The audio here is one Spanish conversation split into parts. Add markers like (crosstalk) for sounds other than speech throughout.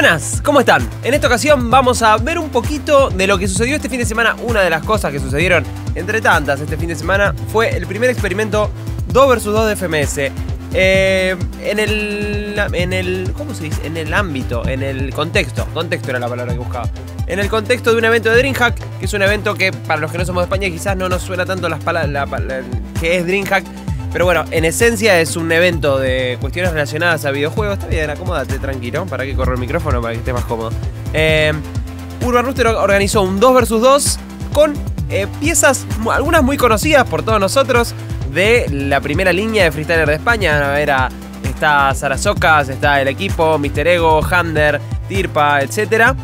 Buenas, ¿cómo están? En esta ocasión vamos a ver un poquito de lo que sucedió este fin de semana. Una de las cosas que sucedieron, entre tantas, este fin de semana fue el primer experimento 2 vs 2 de FMS. Eh, en el. En el. ¿Cómo se dice? En el ámbito, en el contexto. Contexto era la palabra que buscaba. En el contexto de un evento de Dreamhack, que es un evento que para los que no somos de España quizás no nos suena tanto las palabras que es Dreamhack. Pero bueno, en esencia es un evento de cuestiones relacionadas a videojuegos. Está bien, acomódate tranquilo. ¿Para que corro el micrófono? Para que esté más cómodo. Eh, Urban Rooster organizó un 2 vs 2 con eh, piezas, algunas muy conocidas por todos nosotros, de la primera línea de freestyler de España. Era, está Sarasocas, está el equipo, Mr. Ego, Hander, Tirpa, etc.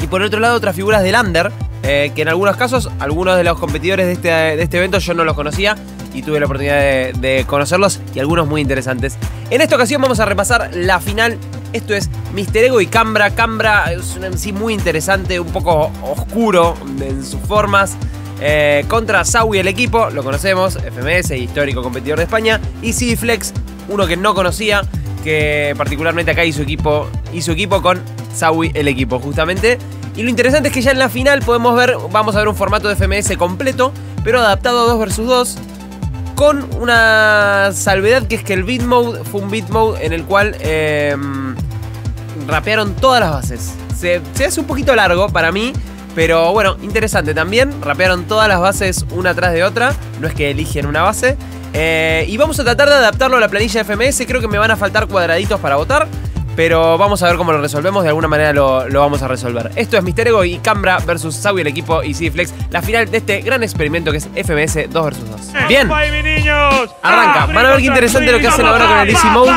Y por otro lado, otras figuras del Under, eh, que en algunos casos, algunos de los competidores de este, de este evento yo no los conocía y tuve la oportunidad de, conocerlos y algunos muy interesantes. En esta ocasión vamos a repasar la final. Esto es Mister Ego y Cambra. Cambra es un MC muy interesante, un poco oscuro en sus formas. Eh, contra Sawi el equipo, lo conocemos, FMS, histórico competidor de España. Y CD Flex, uno que no conocía, que particularmente acá hizo equipo, equipo con Sawi el equipo, justamente. Y lo interesante es que ya en la final podemos ver, vamos a ver un formato de FMS completo, pero adaptado a 2 vs 2 con una salvedad que es que el beat mode fue un beat mode en el cual em, rapearon todas las bases. Se, hace un poquito largo para mí, pero bueno, interesante también. Rapearon todas las bases una tras de otra, no es que eligen una base. Eh, y vamos a tratar de adaptarlo a la planilla FMS, creo que me van a faltar cuadraditos para votar. Pero vamos a ver cómo lo resolvemos. De alguna manera lo, vamos a resolver. Esto es Mister Ego y Cambra versus Sawi el equipo y CD La final de este gran experimento que es FMS 2 vs 2. Bien. Arranca. Van a ver qué interesante lo que hacen ahora con el Easy Mode.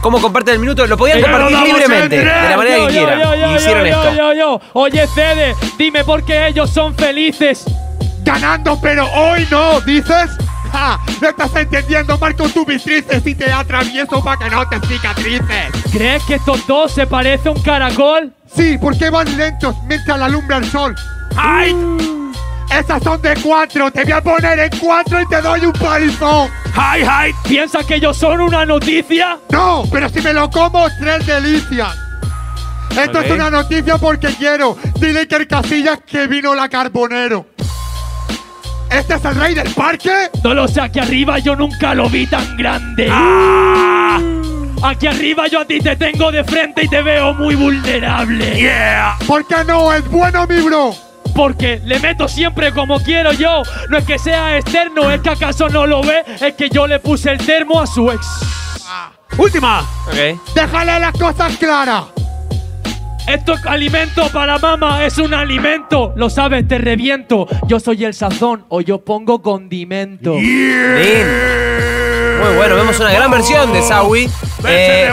Cómo comparten el minuto, lo podían compartir libremente, de la manera que quieran. Y hicieron esto. Oye, Cede, dime por qué ellos son felices. Ganando, pero hoy no, dices. No estás entendiendo, marco tu bistrices y te atravieso para que no te cicatrices. ¿Crees que estos dos se parecen un caracol? Sí, porque van lentos mientras la alumbra el sol. ¡Ay! Esas son de cuatro, te voy a poner en cuatro y te doy un palizón. ¡Ay, ay! ¿Piensas que ellos son una noticia? No, pero si me lo como, tres delicias. Esto es una noticia porque quiero. Dile que el Casillas que vino la Carbonero. ¿Este es el rey del parque? No lo sé, aquí arriba yo nunca lo vi tan grande. ¡Ah! Aquí arriba yo a ti te tengo de frente y te veo muy vulnerable. Yeah. ¿Por qué no? Es bueno, mi bro. Porque le meto siempre como quiero yo. No es que sea externo, es que acaso no lo ve. Es que yo le puse el termo a su ex. Ah. Última. Ok. Déjale las cosas claras. Esto es alimento para mamá, es un alimento. Lo sabes, te reviento. Yo soy el sazón o yo pongo condimento. Muy bueno, vemos una gran versión de Sawi. Eh,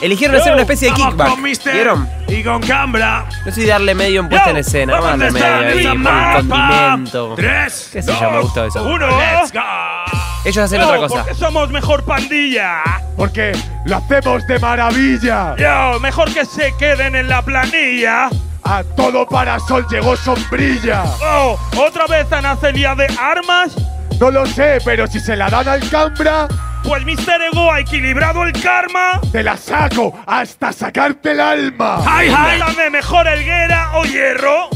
y eligieron hacer una especie de kickback. ¿Vieron? Y con Cambra. No sé si darle medio en puesta en escena. Vamos a darle medio ahí, con condimento. Tres, ¿Qué se llama? Me gustó eso. Uno, let's go. Ellos hacen otra cosa. Porque somos mejor pandilla. Porque lo hacemos de maravilla. Yo, mejor que se queden en la planilla. A todo para sol llegó sombrilla. Oh, ¿otra vez anacelia de armas? No lo sé, pero si se la dan al Cambra. Pues Mister Ego ha equilibrado el karma. Te la saco hasta sacarte el alma. ¡Ay, ay! Dame mejor Elguera o Hierro.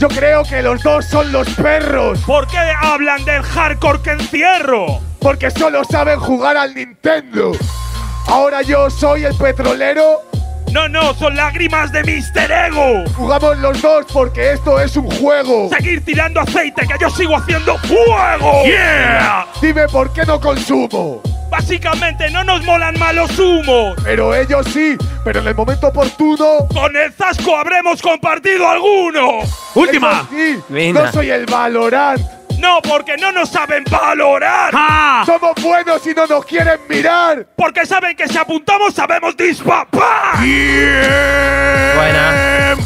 Yo creo que los dos son los perros. ¿Por qué hablan del hardcore que encierro? Porque solo saben jugar al Nintendo. Ahora yo soy el petrolero. No, no, son lágrimas de Mister Ego. Jugamos los dos porque esto es un juego. Seguir tirando aceite, que yo sigo haciendo fuego. Yeah. Dime por qué no consumo. Básicamente no nos molan malos humos. Pero ellos sí, pero en el momento oportuno. Con el Zasco habremos compartido alguno. Última. Sí, no soy el Valorant. No, porque no nos saben valorar. Somos buenos y no nos quieren mirar. Porque saben que si apuntamos sabemos disparar. Buena.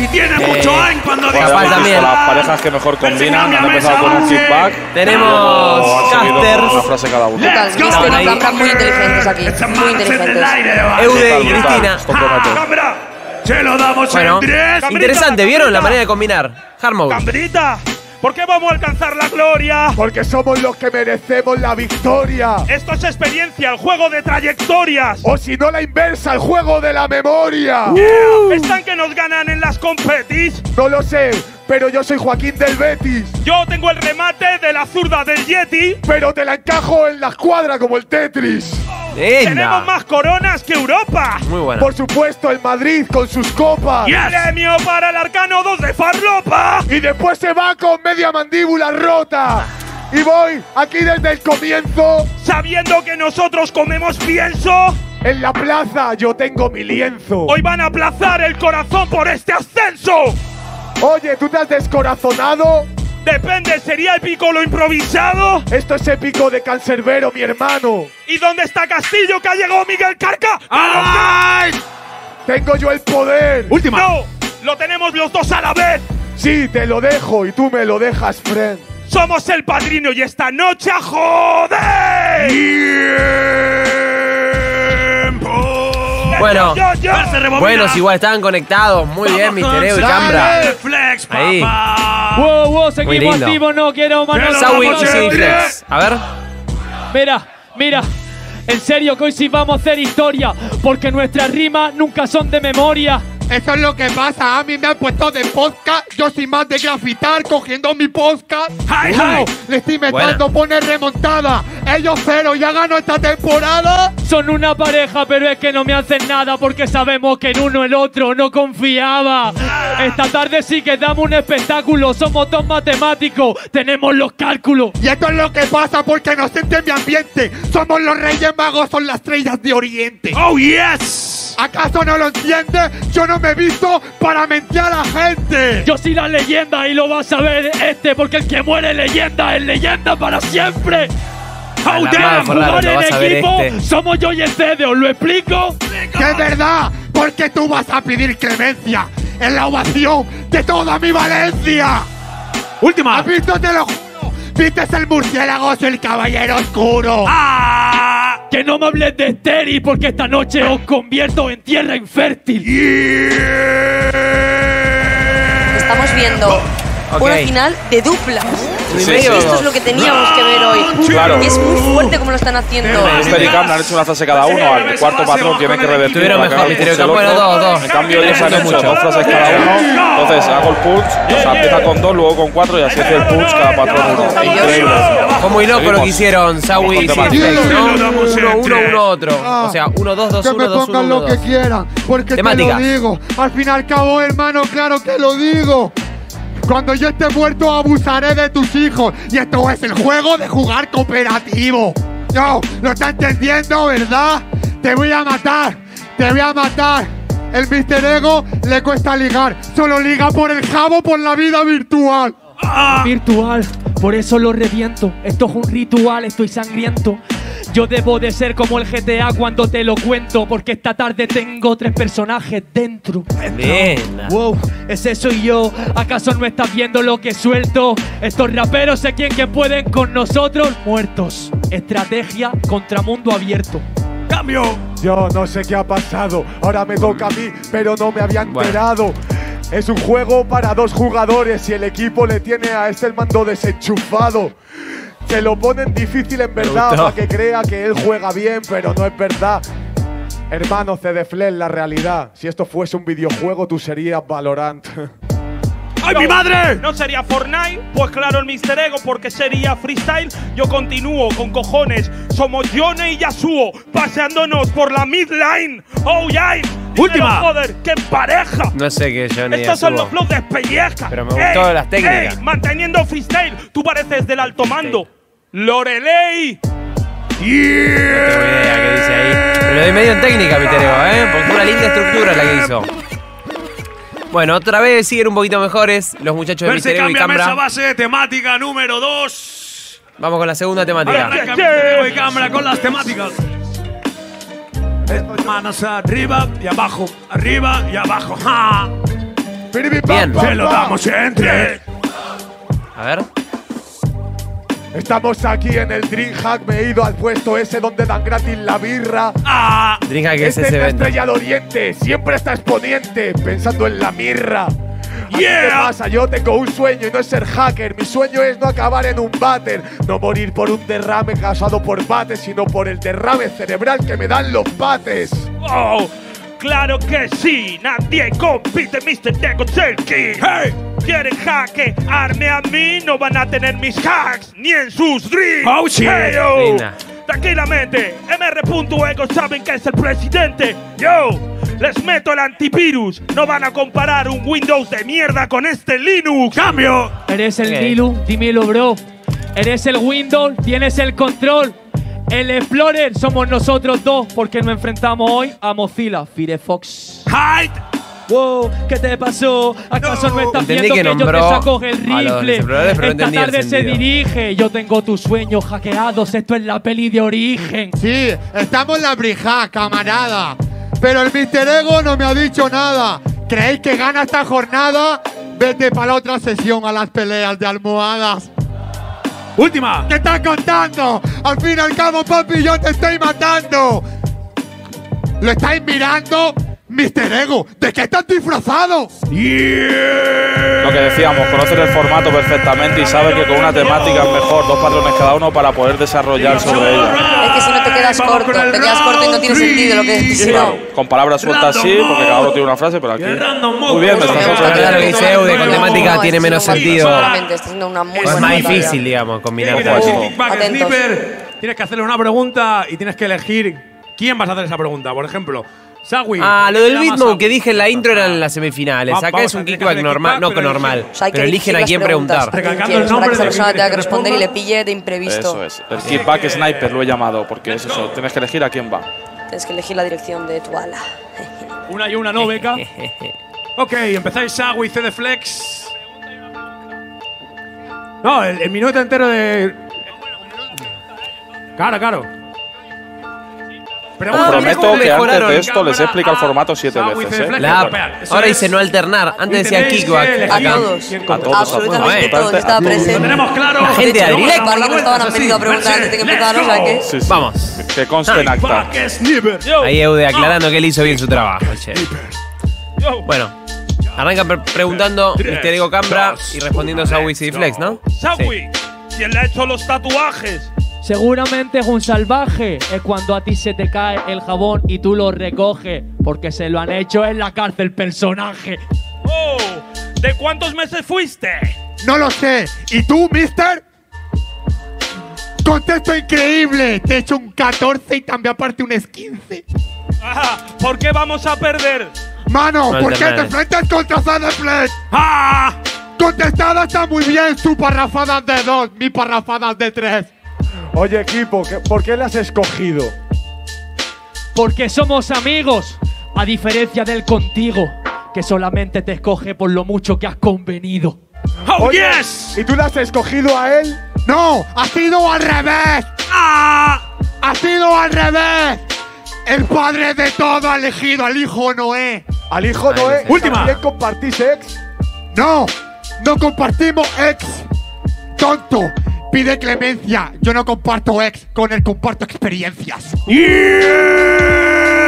Y tiene mucho aim cuando dispara. también. Las parejas que mejor combinan han empezado con un feedback. Tenemos casters. Una frase cada uno. Total, muy inteligentes aquí. Muy inteligentes. Eude y Cristina. Se lo damos bueno, en tres. Interesante, ¿vieron la manera de combinar? Cambrita. ¿Por qué vamos a alcanzar la gloria? Porque somos los que merecemos la victoria. Esto es experiencia, el juego de trayectorias. O si no la inversa, el juego de la memoria. Yeah. ¿Están que nos ganan en las competis? No lo sé, pero yo soy Joaquín del Betis. Yo tengo el remate de la zurda del Yeti. Pero te la encajo en la escuadra como el Tetris. Venga. Tenemos más coronas que Europa. Muy buena. Por supuesto, el Madrid con sus copas. Y premio para el Arcano 2 de Farlopa. Y después se va con media mandíbula rota. Y voy aquí desde el comienzo. Sabiendo que nosotros comemos pienso. En la plaza yo tengo mi lienzo. Hoy van a aplazar el corazón por este ascenso. Oye, ¿tú te has descorazonado? Depende, ¿sería épico lo improvisado? Esto es épico de cancerbero, mi hermano. ¿Y dónde está Castillo que ha llegado Miguel Carca? ¡Ay! Tengo yo el poder. Última. No, lo tenemos los dos a la vez. Sí, te lo dejo y tú me lo dejas, friend. Somos el padrino y esta noche a joder. Bueno, buenos igual estaban conectados. Muy bien, Mister y Cambra. Flex, Ahí. Wow, wow, seguimos activos, no quiero más. no, Sawi y. Flex. A ver. Mira, mira. En serio que hoy sí vamos a hacer historia, porque nuestras rimas nunca son de memoria. Eso es lo que pasa. A mí me han puesto de podcast. Yo sin más de grafitar, cogiendo mi podcast. Hi, Wow, hi. Le estoy metiendo poner remontada. Ellos cero, ya ganó esta temporada. Son una pareja, pero es que no me hacen nada porque sabemos que en uno el otro no confiaba. Esta tarde sí que damos un espectáculo, somos dos matemáticos, tenemos los cálculos. Y esto es lo que pasa porque no siente mi ambiente. Somos los reyes magos, son las estrellas de Oriente. Oh, yes. ¿Acaso no lo entiende? Yo no me he visto para mentir a la gente. Yo soy la leyenda y lo vas a ver este, porque el que muere leyenda es leyenda para siempre. Forlán, jugar en equipo, este. somos yo y el CD, ¿os lo explico? Que es verdad, porque tú vas a pedir clemencia en la ovación de toda mi Valencia. Última. ¿Has visto? Te lo juro. Viste el murciélago, soy el caballero oscuro. Ah. Que no me hables de estéril porque esta noche os convierto en tierra infértil. Estamos viendo una final de duplas. ¿Un y Sí, sí. Esto es lo que teníamos que ver hoy. Claro. Y es muy fuerte como lo están haciendo. Mister y Cambra han hecho una frase cada uno. Al cuarto patrón tiene que revertir. Que mejor, pulse Cambra. loco. Bueno, dos, dos. En cambio, ellos han hecho mucho. dos frases cada uno. Entonces hago el punch. O sea, empieza con dos, luego con cuatro y así hace el punch cada patrón uno. Increíble. Fue muy loco lo que hicieron Sawi y Uno, uno, uno, otro. Ah. O sea, uno, dos, dos, uno, me dos, pongan uno, lo que quieran, porque te lo digo. Al fin y al cabo, hermano, claro que lo digo. Cuando yo esté muerto, abusaré de tus hijos. Y esto es el juego de jugar cooperativo. No, lo está entendiendo, ¿verdad? Te voy a matar, te voy a matar. El Mister Ego le cuesta ligar. Solo liga por el jabo por la vida virtual. Virtual, por eso lo reviento. Esto es un ritual, estoy sangriento. Yo debo de ser como el GTA cuando te lo cuento, porque esta tarde tengo tres personajes dentro. Bien. Wow, ese soy yo. ¿Acaso no estás viendo lo que suelto? Estos raperos sé quién que pueden con nosotros muertos. Estrategia contra mundo abierto. Cambio. Yo no sé qué ha pasado. Ahora me toca a mí, pero no me había Bueno. enterado. Es un juego para dos jugadores y el equipo le tiene a este el mando desenchufado. Se lo ponen difícil en verdad para que crea que él juega bien, pero no es verdad. Hermano CD la realidad. Si esto fuese un videojuego, tú serías Valorant. (laughs) ¡Ay, mi madre! ¿No sería Fortnite? Pues claro, el Mister Ego, porque sería freestyle. Yo continúo con cojones. Somos Yone y Yasuo, paseándonos por la midline. ¡Oh, yeah! Última. ¡Joder, qué pareja! No sé qué yo ni Estos son los flows de Pelleja. Pero me gustó las técnicas. ey, manteniendo freestyle. Tú pareces del alto mando. Lorelei. No tengo idea qué dice ahí. Pero doy medio en técnica, Mister Ego, ¿eh? Porque una linda estructura la que hizo. Bueno, otra vez siguen un poquito mejores los muchachos de Mister Ego y Cambra. base temática número 2. Vamos con la segunda temática. Arranca Mister y cámara con las temáticas. Manos arriba y abajo, arriba y abajo. ¡Ja! Bien. Se lo damos entre. A ver. Estamos aquí en el Dreamhack. Me he ido al puesto ese donde dan gratis la birra. ¡Ah! Es Este es ese evento. estrella de Oriente, siempre está exponiente, pensando en la mirra. ¿A ti ¿Qué pasa? Yo tengo un sueño y no es ser hacker. Mi sueño es no acabar en un váter. No morir por un derrame causado por bates, sino por el derrame cerebral que me dan los bates. ¡Oh! ¡Claro que sí! Nadie compite, Mr. King. ¡Hey! ¿Quieren hackearme a mí? No van a tener mis hacks ni en sus dreams. ¡Oh, sí! Hey, yo. Tranquilamente, MR.ego saben que es el presidente. Yo les meto el antivirus. No van a comparar un Windows de mierda con este Linux. ¡Cambio! Eres el. Nilu, dímelo, bro. Eres el Windows, tienes el control. El Explorer somos nosotros dos porque nos enfrentamos hoy a Mozilla Firefox. ¡Hide! Wow, ¿qué te pasó? ¿Acaso no, estás Entendí viendo que que, yo te saco el rifle? no Esta tarde se dirige. Yo tengo tus sueños hackeados. Esto es la peli de origen. Sí, estamos en la brija, camarada. Pero el Mister Ego no me ha dicho nada. ¿Creéis que gana esta jornada? Vete para la otra sesión a las peleas de almohadas. ¡Última! ¿Qué estás contando? Al fin y al cabo, papi, yo te estoy matando. ¿Lo estáis mirando? Mister Ego, ¿de qué estás disfrazado? Lo que decíamos, conoces el formato perfectamente y sabes que con una temática es mejor dos patrones cada uno para poder desarrollar sobre ella. Es que si no te quedas corto, te quedas corto y no tiene sentido lo que si no. Con palabras sueltas sí, porque cada uno tiene una frase, pero aquí. Muy bien, me estás Está Está claro que dice Eude con temática no, tiene menos sentido. Es más difícil, digamos, combinar tienes que hacerle una pregunta y tienes que elegir quién vas a hacer esa pregunta. Por ejemplo, Sagui. Ah, lo del ¿quién llama beatmode Sagui? que dije en la intro eran las semifinales. Acá es un kickback normal, no normal. Pero eligen a quién preguntar. Recalcando el nombre para que del persona tenga que te responder y le pille de imprevisto. Eso es. El kickback sniper lo he llamado, porque es eso. (laughs) Tienes que elegir a quién va. Tienes que elegir la dirección de tu ala. (laughs) Una y una, no, beca. (laughs) ok, empezáis Sagui, CD Flex. No, el, el minuto entero de. Claro, claro. Pregunta, Prometo que antes de esto les he explicado el formato siete veces. ¿eh? La app. Ahora dice no alternar. Antes decía elegir A todos. A todos, Absolutamente a todos. todos. Estaba A todos. presente. Lo tenemos claro. La gente De hecho, del no, directo. Para que estaban han venido a preguntar antes de que empezaran, o sea que. Sí, sí. Vamos. Que conste en acta. Kickback Sniper. Yo, Ahí Eude aclarando que él hizo bien su trabajo. Bueno, arrancan pre- preguntando Mister Ego Cambra y respondiendo Sawi y Flex, ¿no? Sagui, ¿quién le ha hecho los tatuajes? Seguramente es un salvaje. Es cuando a ti se te cae el jabón y tú lo recoges. Porque se lo han hecho en la cárcel personaje. Oh, ¿de cuántos meses fuiste? No lo sé. ¿Y tú, mister? Contesto increíble. Te he hecho un 14 y también aparte un 15. Ah, ¿por qué vamos a perder? Mano, No ¿por qué te enfrentas contra Sadeflex? ¡Ah! Contestada está muy bien. Su parrafadas de dos, mi parrafadas de tres. Oye, equipo, ¿qué- ¿por qué le has escogido? Porque somos amigos. A diferencia del contigo. Que solamente te escoge por lo mucho que has convenido. ¡Oh, Oye, yes! ¿Y tú le has escogido a él? No, ha sido al revés. ¡Ah! Ha sido al revés. El padre de todo ha elegido al hijo Noé. ¿Al hijo Noé? Última. ¿También compartís ex? No, no compartimos ex. Tonto, pide clemencia. Yo no comparto ex, con él comparto experiencias.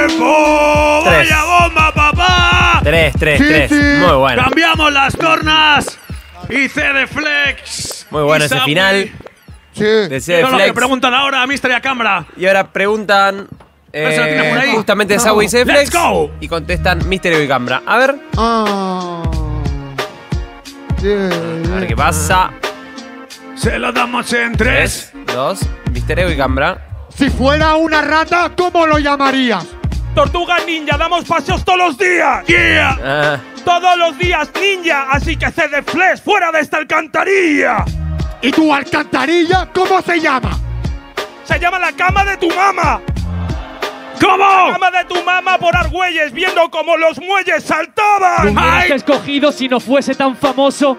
¡Tiempo! Tres. ¡Vaya bomba, papá! 3, 3, Sí, 3. sí. Muy bueno. Cambiamos las tornas. Y CD Flex. Muy bueno ese final Sí. de Eso es lo que Flex. preguntan ahora a Mister y a Cámara. Y ahora preguntan ¿Ese lo tienes por ahí? eh, justamente Sawi y Flex. go. Y contestan Mister Ego y Cambra. A ver, Ah. a ver qué pasa. Se lo damos en tres. 3, 2, Mister Ego y Cambra. Si fuera una rata, ¿cómo lo llamarías? Tortuga ninja, damos paseos todos los días. ¡Yeah! Ah, Todos los días ninja, así que CD Flex fuera de esta alcantarilla. ¿Y tu alcantarilla cómo se llama? Se llama la cama de tu mamá. ¿Cómo? Cama de tu mamá por Argüelles, viendo cómo los muelles saltaban. Escogido si no fuese tan famoso.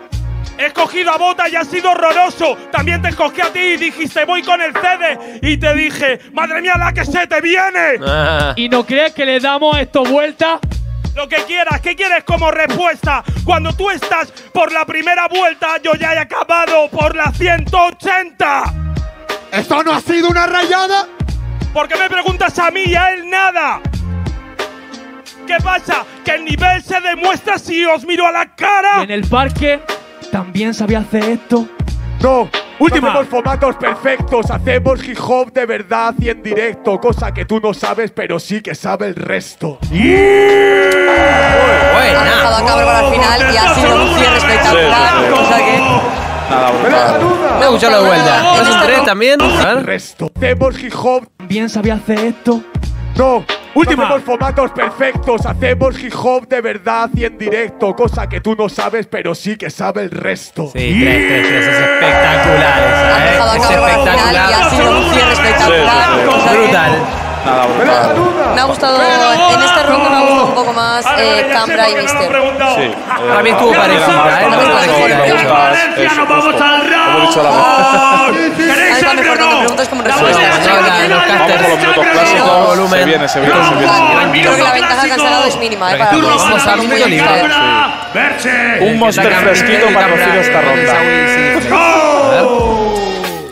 He escogido a Bota y ha sido horroroso. También te escogí a ti y dijiste voy con el CD. Y te dije, madre mía, la que se te viene. ah. ¿Y no crees que le damos esto vuelta? Lo que quieras, ¿qué quieres como respuesta? Cuando tú estás por la primera vuelta, yo ya he acabado por la 180. ¿Esto no ha sido una rayada? ¿Por qué me preguntas a mí y a él nada? ¿Qué pasa? Que el nivel se demuestra si os miro a la cara. En el parque también sabía hacer esto. No. Última. No hacemos formatos perfectos, hacemos hip hop de verdad y en directo, cosa que tú no sabes, pero sí que sabe el resto. Ha Buena. dejado a Cabra para el final y ha sido un cierre espectacular. Sí, sí, sí. O sea que Nada brutal. Voy a escucharlo de vuelta. ¿No es un tres también? A El resto. Hacemos hip hop. También sabía hacer esto. No. Hacemos formatos perfectos, hacemos hip hop de verdad y en directo, cosa que tú no sabes, pero sí que sabe el resto. Sí, tres, tres, tres. Es espectacular ha esa, ¿eh? Es y ha espectacular. sido un cierre espectacular. Sí, sí, sí. O sea que Brutal. Nada. Me ha gustado, en esta ronda me ha gustado un poco más eh, Cambra y Mister. Sí. Para mí estuvo ¿eh? Para mejor preguntas como respuestas. Vamos casters. con los minutos clásicos. volumen. Se viene, se viene, se viene. Creo que la ventaja que han sacado es mínima, ¿eh? Para vamos a un muy libre. Un monster fresquito patrocina Cambra, esta ronda.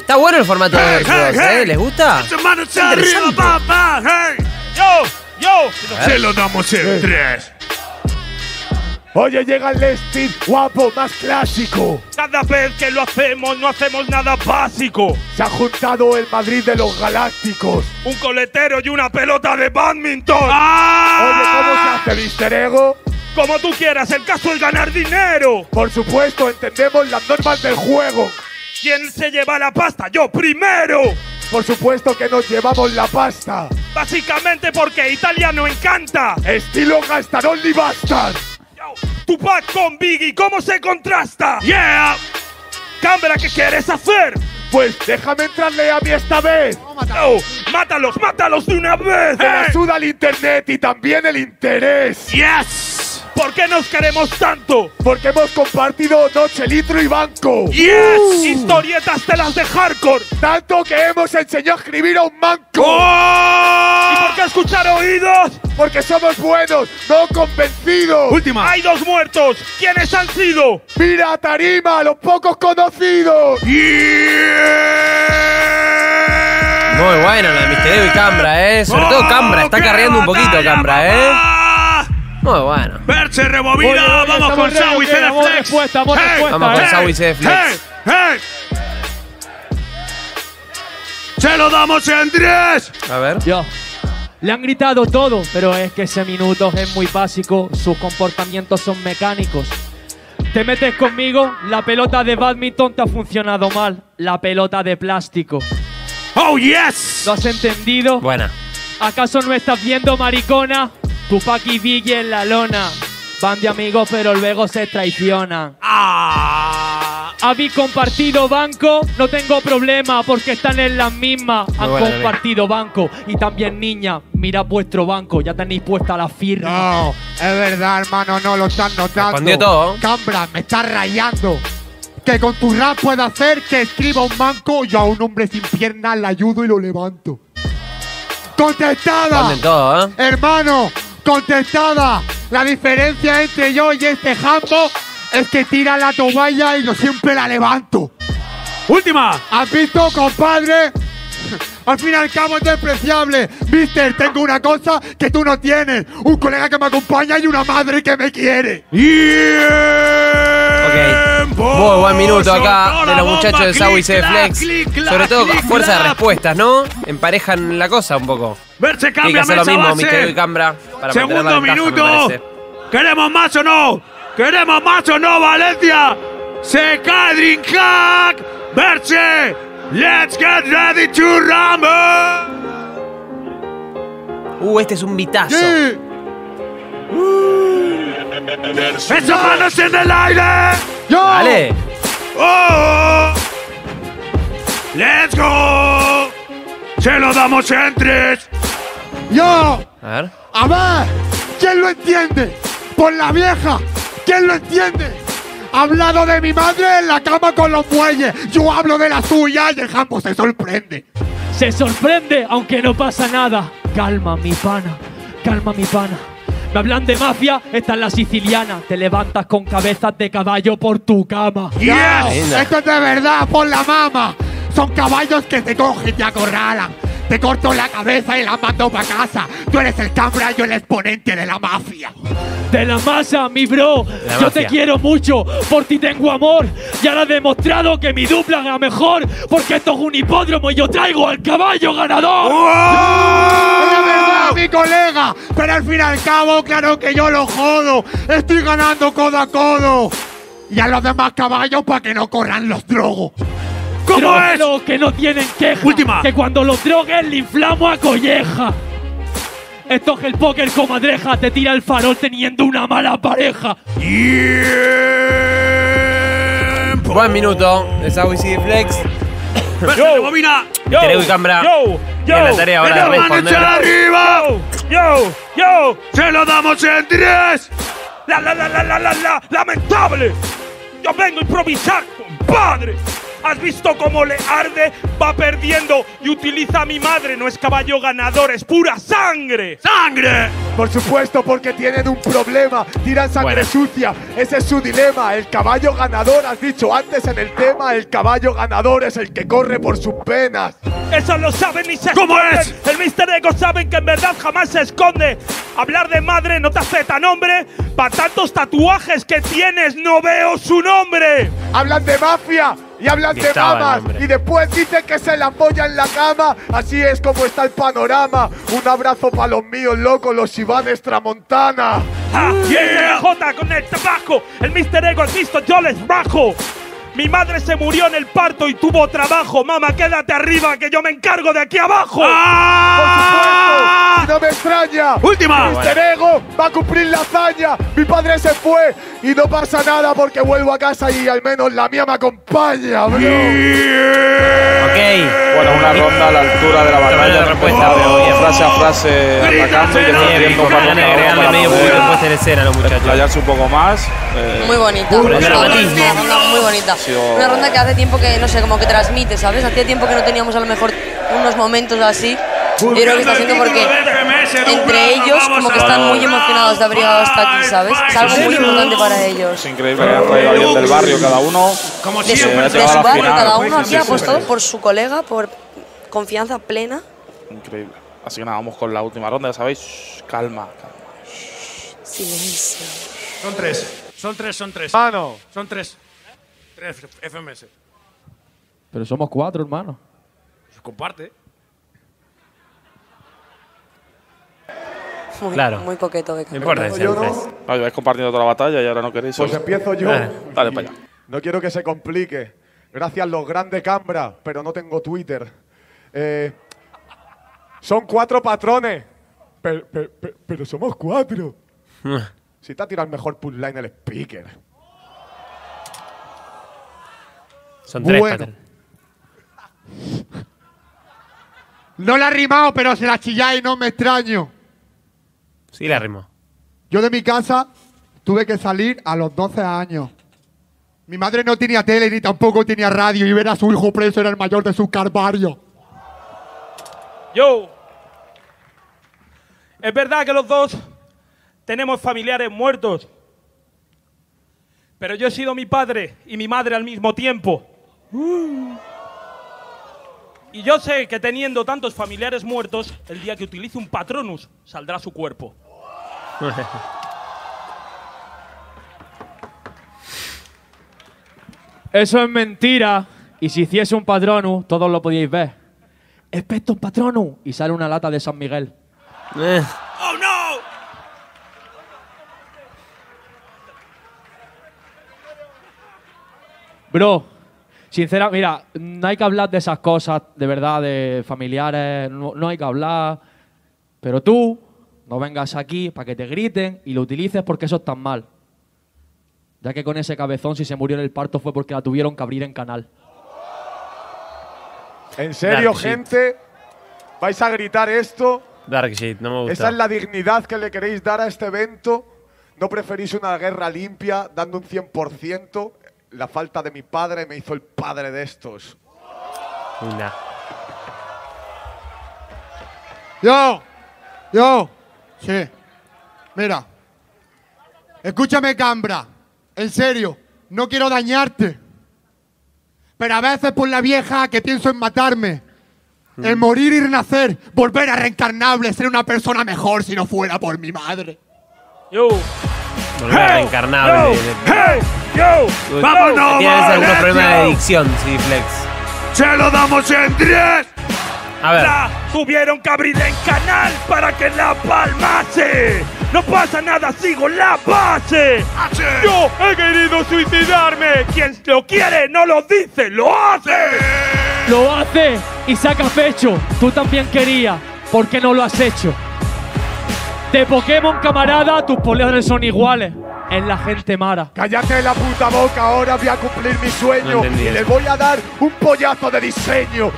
Está bueno el formato de versus, ¿eh? ¿Les gusta? manos Interesante. papá. Hey. Yo, yo. Se lo damos en tres. Oye, llega el Steve guapo, más clásico. Cada vez que lo hacemos, no hacemos nada básico. Se ha juntado el Madrid de los Galácticos. Un coletero y una pelota de badminton. Oye, ¿cómo se hace, Mister Ego? Como tú quieras, el caso es ganar dinero. Por supuesto, entendemos las normas del juego. ¿Quién se lleva la pasta? Yo primero. Por supuesto que nos llevamos la pasta. Básicamente porque italiano encanta. Estilo Gastaroli Bastard. Tupac con Biggie, ¿cómo se contrasta? Yeah. Cámara, ¿qué quieres hacer? Pues déjame entrarle a mí esta vez. Yo, mátalos, mátalos de una vez. Me la suda el internet y también el interés. Yes. ¿Por qué nos queremos tanto? Porque hemos compartido noche, litro y banco. Yes. Historietas de las de hardcore. Tanto que hemos enseñado a escribir a un manco. ¿Y por qué escuchar oídos? Porque somos buenos, no convencidos. Última. Hay dos muertos. ¿Quiénes han sido? Mira tarima, los pocos conocidos. Muy bueno la de Misterio y Cambra, ¿eh? Sobre todo Cambra. Está carreando un poquito Cambra, ¿eh? Muy bueno. Verse Oye, rebobina, vamos con ready, Sawi vamos Flex. respuesta, vamos con eh. Sawi de Flex. Se lo damos en tres. A ver. Yo. Le han gritado todo, pero es que ese minuto es muy básico. Sus comportamientos son mecánicos. Te metes conmigo, la pelota de badminton te ha funcionado mal. La pelota de plástico. Oh, yes. ¿Lo has entendido? Buena. ¿Acaso no estás viendo, maricona? Tupac y Biggie en la lona. Van de amigos, pero luego se traicionan. Ah. ¿Habéis compartido banco? No tengo problema porque están en las mismas. Han buena, compartido banco. Y también, niña, mirad vuestro banco. Ya tenéis puesta la firma. No, es verdad, hermano, no lo estás notando. Respondió todo. Cambra, me estás rayando. Que con tu rap pueda hacer que escriba un manco y a un hombre sin piernas le ayudo y lo levanto. ¡Contestada! Todo, ¿eh? Hermano, contestada. La diferencia entre yo y este jambo es que tira la toalla y yo siempre la levanto. Última. ¿Has visto, compadre? Al fin y al cabo es despreciable. Mister, tengo una cosa que tú no tienes. Un colega que me acompaña y una madre que me quiere. Ok. Muy buen minuto acá de los muchachos de Sawi y Flex. Sobre todo a fuerza de respuestas, ¿no? Emparejan la cosa un poco. Verse que cambia hacer lo esa mismo base. Misterio y Cambra para mantener la Segundo ventaja, minuto. ¿Queremos más o no? ¿Queremos más o no, Valencia? Se cae Dreamhack. Verse. Let's get ready to rumble. Uh, este es un vitazo. Sí. Esas manos en el aire. Yo. Dale. Oh. Let's go. Se lo damos en tres. Yo. A ver. A ver. ¿Quién lo entiende? Por la vieja. ¿Quién lo entiende? Ha hablado de mi madre en la cama con los muelles. Yo hablo de la suya y el jambo se sorprende. Se sorprende, aunque no pasa nada. Calma, mi pana. Calma, mi pana. Me hablan de mafia, esta es la siciliana. Te levantas con cabezas de caballo por tu cama. Yes. Esto es de verdad, por la mama. Son caballos que te cogen y te acorralan. Te corto la cabeza y la mando para casa. Tú eres el cambra, yo el exponente de la mafia. De la masa, mi bro. La Yo mafia. te quiero mucho. Por ti tengo amor. Y ahora he demostrado que mi dupla es la mejor. Porque esto es un hipódromo y yo traigo al caballo ganador. Es la verdad, mi colega. Pero al fin y al cabo, claro que yo lo jodo. Estoy ganando codo a codo. Y a los demás caballos para que no corran los drogos. ¿Cómo es? Que no tienen queja. Última. Que cuando los drogues le inflamo a colleja. Esto es el póker comadreja. Te tira el farol teniendo una mala pareja. Buen minuto de Sawi CD Flex. Yo, bobina. Yo, Yo, yo, en la tarea ahora de ¡Venga, responder. mano, arriba! yo, yo. ¡Se lo damos en tres! La, la, la, la, la, la, la, lamentable. Yo vengo a improvisar, compadre. ¿Has visto cómo le arde? Va perdiendo y utiliza a mi madre. No es caballo ganador, es pura sangre. ¡Sangre! Por supuesto, porque tienen un problema. Tiran sangre Bueno. sucia. Ese es su dilema. El caballo ganador, has dicho antes en el tema, el caballo ganador es el que corre por sus penas. Eso lo saben y se ¿Cómo esconden. es? El Mister Ego saben que en verdad jamás se esconde. Hablar de madre no te hace tan hombre. Para tantos tatuajes que tienes, no veo su nombre. Hablan de mafia y hablan de el mamas. Y después dicen que se la apoya en la cama. Así es como está el panorama. Un abrazo para los míos locos, los Ivanes Tramontana. ¡Ja! Y el J con el tabaco. El Mister Ego, visto, yo les bajo. Mi madre se murió en el parto y tuvo trabajo. Mamá, quédate arriba que yo me encargo de aquí abajo. ¡Ah! Por supuesto, y no me extraña. Última. Mister Ego va a cumplir la hazaña. Mi padre se fue y no pasa nada porque vuelvo a casa y al menos la mía me acompaña, bro. Ok. Bueno, una ronda a la altura de la batalla. de respuesta, pero bien. frase a frase atacando y defendiendo bien, para agregarle medio punto de escena, los muchachos. explayarse un poco más. eh, Muy bonita. Muy bonita. Sido- Una ronda que hace tiempo que, no sé, como que transmite, ¿sabes? Hacía tiempo que no teníamos a lo mejor unos momentos así. Yo creo que está haciendo porque entre ellos como que están muy emocionados de haber llegado hasta aquí, ¿sabes? Es algo muy importante para ellos. Es increíble que hayan traído a alguien del barrio cada uno. Como De su, siempre, de ha su barrio, cada uno aquí ha apostado por su colega, por confianza plena. Increíble. Así que nada, vamos con la última ronda, ya sabéis. Shh, calma, calma. Silencio. Son tres. Son tres, son tres. Mano, Son tres. FMS. Pero somos cuatro, hermano. Comparte. Muy, Claro. muy coqueto de No importa, yo no. Ah, vais compartiendo toda la batalla y ahora no queréis. pues solo. empiezo yo. Dale. Dale para allá. No quiero que se complique. Gracias los grandes Cambra, pero no tengo Twitter. Eh, son cuatro patrones. Pero, pero- pero- pero somos cuatro. (laughs) Si te ha tirado el mejor punchline el speaker. Son tres, Bueno. Pater. No la ha rimado, pero se la chilláis, no me extraño. Sí, la rimó. Yo de mi casa tuve que salir a los 12 años. Mi madre no tenía tele ni tampoco tenía radio y ver a su hijo preso era el mayor de sus calvarios. Yo. Es verdad que los dos tenemos familiares muertos. Pero yo he sido mi padre y mi madre al mismo tiempo. Y yo sé que teniendo tantos familiares muertos, el día que utilice un patronus, saldrá su cuerpo. (laughs) Eso es mentira. Y si hiciese un patronus, todos lo podíais ver. Especto un patronus. Y sale una lata de San Miguel. Eh, ¡Oh, no! Bro, sincera, mira, no hay que hablar de esas cosas, de verdad, de familiares, no, no hay que hablar. Pero tú no vengas aquí para que te griten y lo utilices porque eso está mal. Ya que con ese cabezón, si se murió en el parto, fue porque la tuvieron que abrir en canal. ¿En serio, Dark shit. gente? ¿Vais a gritar esto? Dark shit, no me gusta. ¿Esa es la dignidad que le queréis dar a este evento? ¿No preferís una guerra limpia, dando un 100%? La falta de mi padre me hizo el padre de estos. Nah. Yo, yo, sí. Mira, escúchame, Cambra. En serio, no quiero dañarte. Pero a veces por la vieja que pienso en matarme. El morir y renacer, volver a reencarnable, ser una persona mejor si no fuera por mi madre. Yo. Volver a reencarnable. Hey, yo. Vámonos, Tienes algunos Valencia. problemas de adicción, sí, Flex. Se lo damos en 10. A ver. La tuvieron que abrir en canal para que la palmase. No pasa nada, sigo la base. Yo he querido suicidarme. Quien lo quiere no lo dice, lo hace. Lo hace y saca pecho. Tú también querías. ¿Por qué no lo has hecho? De Pokémon, camarada, tus poleones son iguales. Es la gente mara. Cállate la puta boca, ahora voy a cumplir mi sueño y les voy a dar un pollazo de diseño.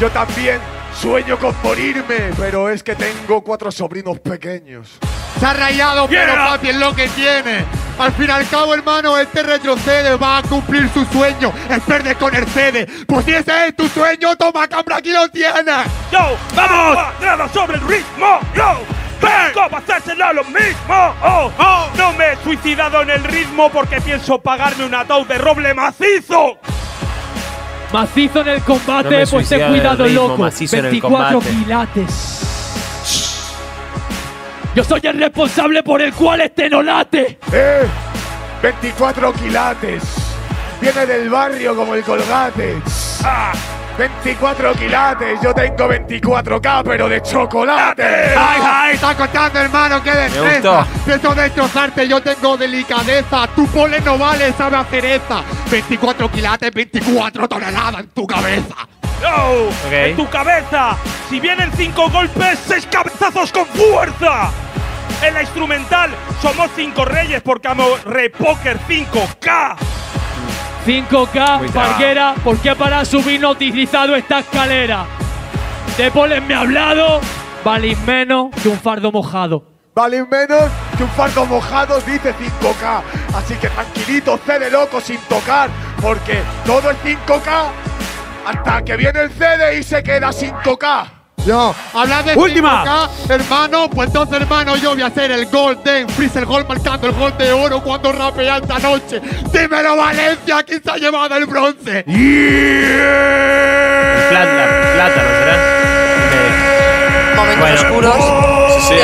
Yo también sueño con morirme, pero es que tengo cuatro sobrinos pequeños. Se ha rayado, pero papi es lo que tiene. Al fin y al cabo, hermano, este retrocede, va a cumplir su sueño, es perder con el CD. Pues si ese es tu sueño, toma cambra, aquí lo tienes. Yo, vamos. Sobre el ritmo. Yo. A hacérselo lo mismo. Oh, No me he suicidado en el ritmo porque pienso pagarme un ataúd de roble macizo. Macizo en el combate, No me pues ten suicidaba en el cuidado, ritmo, loco. macizo en el 24 combate. quilates. Yo soy el responsable por el cual este no late. ¡Eh! 24 quilates. Viene del barrio como el colgate. Ah, 24 quilates. Yo tengo 24K, pero de chocolate. ¡Ay, ay! Está contando, hermano, qué destreza. Pienso destrozarte, yo tengo delicadeza. Tu pole no vale, sabe a cereza. 24 quilates, 24 toneladas en tu cabeza. no. En tu cabeza. Si vienen cinco golpes, seis cabezazos con fuerza. En la instrumental somos cinco reyes porque amo Repoker 5K. 5K, Muy Parguera, ¿por qué para subir no utilizado esta escalera? De polen me ha hablado, valís menos que un fardo mojado. Valen menos que un fardo mojado dice 5K. Así que tranquilito, CD loco sin tocar. Porque todo es 5K hasta que viene el CD y se queda 5K. Yo, habla de Última. 5K, hermano, pues entonces, hermano, yo voy a hacer el Golden Freezer Gol marcando el gol de oro cuando rapea esta noche. Dímelo, Valencia, ¿quién se ha llevado el bronce? Plátano, plátano, ¿será? Momentos Bueno. oscuros. Sí.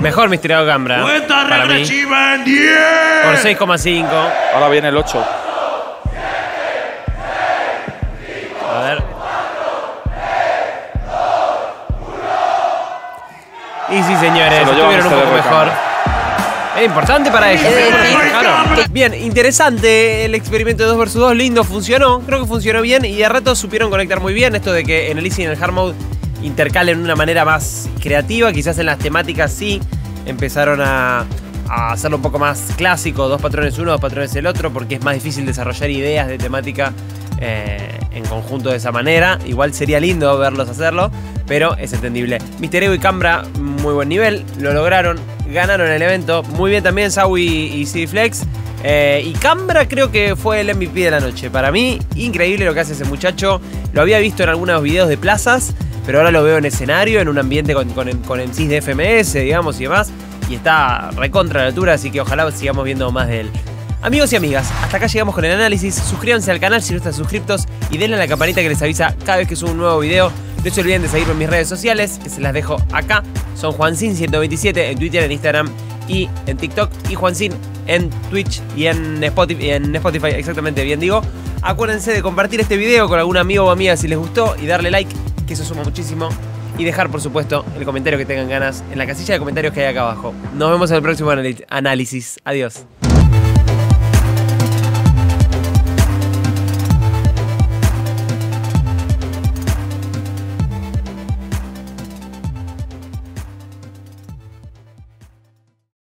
Mejor Misterio Gambra. para mí. en 10. Por 6,5. Ahora viene el 8. A ver. Y sí, señores, Se estuvieron un poco mejor. Es importante para ellos. Bien, interesante el experimento de 2 vs 2, lindo, funcionó. Creo que funcionó bien y de rato supieron conectar muy bien esto de que en el Easy y en el Hard Mode intercalen de una manera más creativa. Quizás en las temáticas sí empezaron a, a hacerlo un poco más clásico, dos patrones uno, dos patrones el otro, porque es más difícil desarrollar ideas de temática eh, en conjunto de esa manera. Igual sería lindo verlos hacerlo, pero es entendible. Mister Ego y Cambra, muy buen nivel, lo lograron, ganaron el evento. Muy bien también Sawi y CD Flex. Eh, y Cambra creo que fue el MVP de la noche. Para mí, increíble lo que hace ese muchacho. Lo había visto en algunos videos de plazas, pero ahora lo veo en escenario, en un ambiente con, con, con de FMS, digamos, y demás. Y está recontra la altura, así que ojalá sigamos viendo más de él. Amigos y amigas, hasta acá llegamos con el análisis. Suscríbanse al canal si no están suscriptos y denle a la campanita que les avisa cada vez que subo un nuevo video. No se olviden de seguirme en mis redes sociales, que se las dejo acá. Son Juancin127 en Twitter, en Instagram y en TikTok. Y Juancin en Twitch y en Spotify, en Spotify, exactamente bien digo. Acuérdense de compartir este video con algún amigo o amiga si les gustó y darle like, que eso suma muchísimo. Y dejar, por supuesto, el comentario que tengan ganas en la casilla de comentarios que hay acá abajo. Nos vemos en el próximo análisis. Adiós.